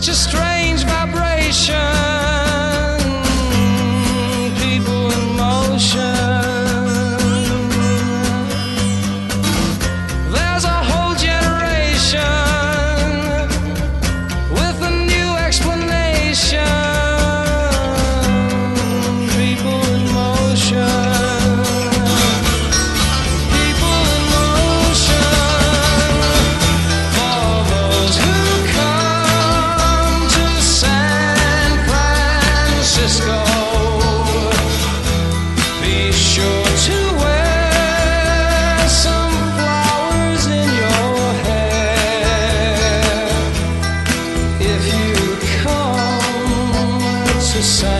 such a strange vibration. San Francisco.